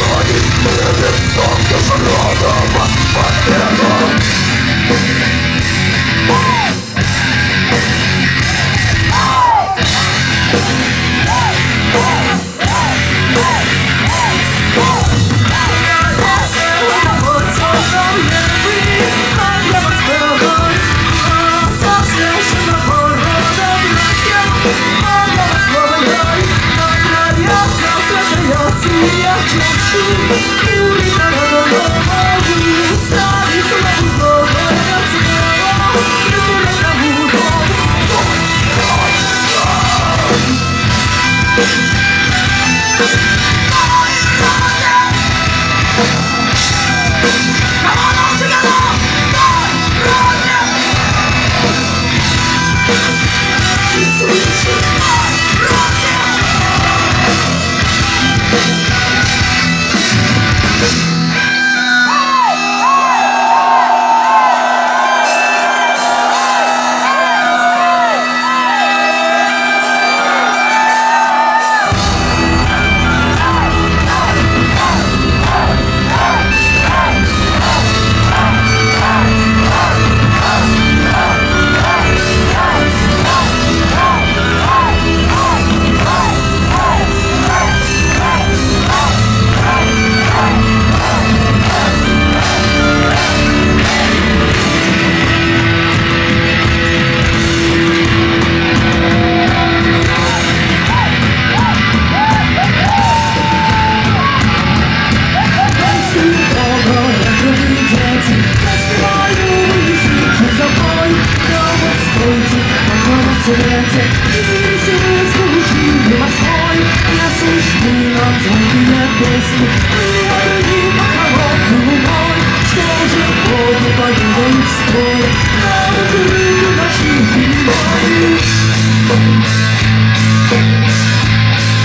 Body, murder, song, the murder, but, but, but, but, Sweet, sweet,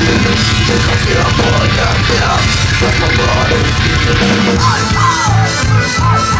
I feel more than enough From my body's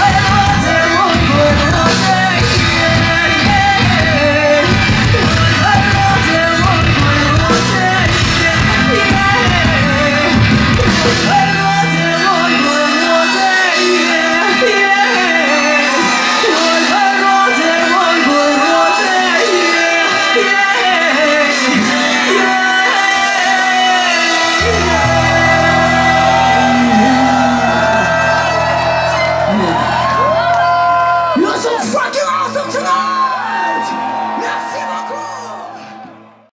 I don't want to